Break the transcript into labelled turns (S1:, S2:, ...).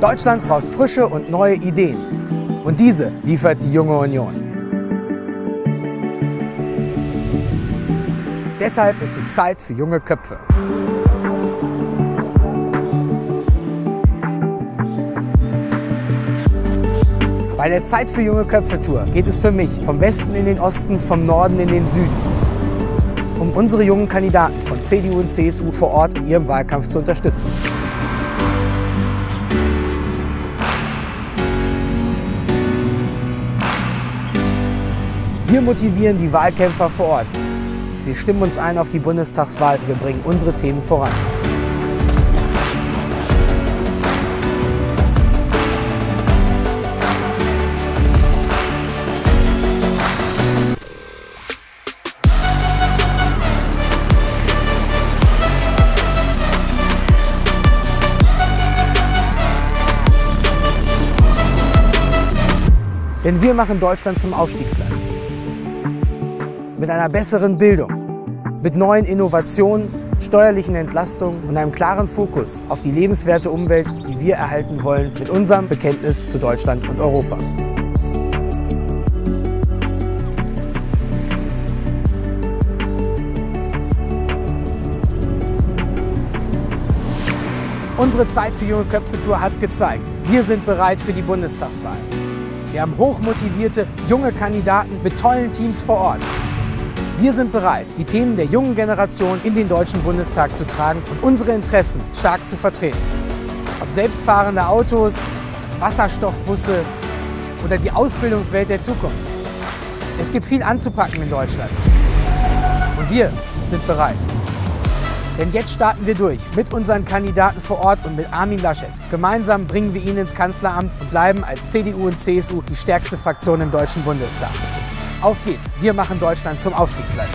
S1: Deutschland braucht frische und neue Ideen. Und diese liefert die junge Union. Deshalb ist es Zeit für junge Köpfe. Bei der Zeit für junge Köpfe Tour geht es für mich vom Westen in den Osten, vom Norden in den Süden. Um unsere jungen Kandidaten von CDU und CSU vor Ort in ihrem Wahlkampf zu unterstützen. Wir motivieren die Wahlkämpfer vor Ort. Wir stimmen uns ein auf die Bundestagswahl. Wir bringen unsere Themen voran. Denn wir machen Deutschland zum Aufstiegsland. Mit einer besseren Bildung, mit neuen Innovationen, steuerlichen Entlastungen und einem klaren Fokus auf die lebenswerte Umwelt, die wir erhalten wollen, mit unserem Bekenntnis zu Deutschland und Europa. Unsere Zeit für junge Köpfe Tour hat gezeigt, wir sind bereit für die Bundestagswahl. Wir haben hochmotivierte junge Kandidaten mit tollen Teams vor Ort. Wir sind bereit, die Themen der jungen Generation in den Deutschen Bundestag zu tragen und unsere Interessen stark zu vertreten. Ob selbstfahrende Autos, Wasserstoffbusse oder die Ausbildungswelt der Zukunft. Es gibt viel anzupacken in Deutschland. Und wir sind bereit. Denn jetzt starten wir durch mit unseren Kandidaten vor Ort und mit Armin Laschet. Gemeinsam bringen wir ihn ins Kanzleramt und bleiben als CDU und CSU die stärkste Fraktion im Deutschen Bundestag. Auf geht's, wir machen Deutschland zum Aufstiegsland.